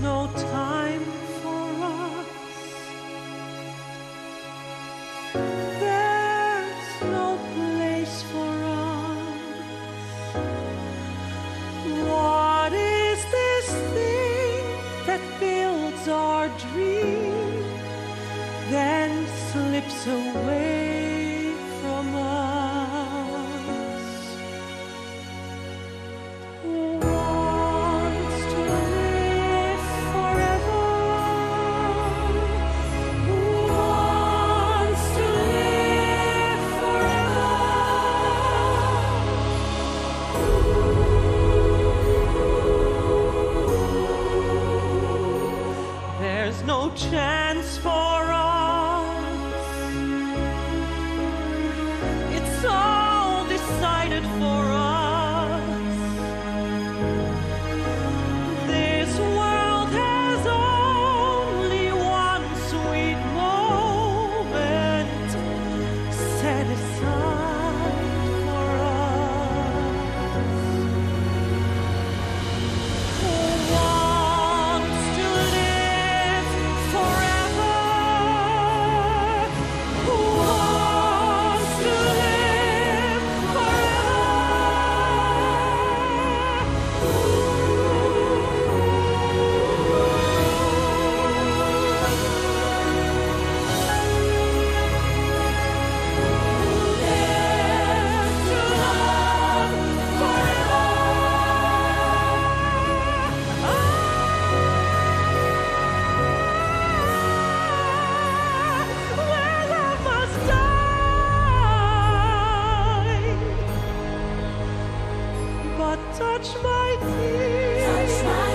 There's no time for us. There's no place for us. What is this thing that builds our dream, then slips away There's no chance for us. It's all decided for touch my tears.